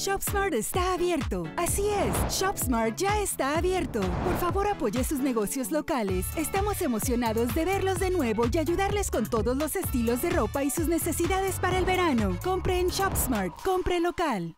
ShopSmart está abierto. Así es, ShopSmart ya está abierto. Por favor, apoye sus negocios locales. Estamos emocionados de verlos de nuevo y ayudarles con todos los estilos de ropa y sus necesidades para el verano. Compre en ShopSmart. Compre local.